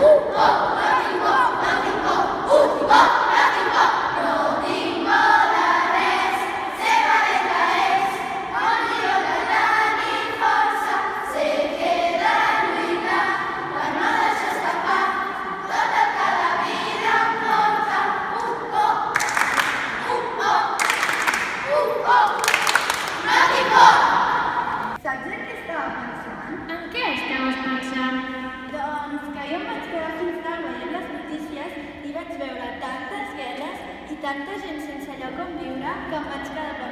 五个，七个，八个，十个。tanta gent sense lloc on viure que em vaig quedar per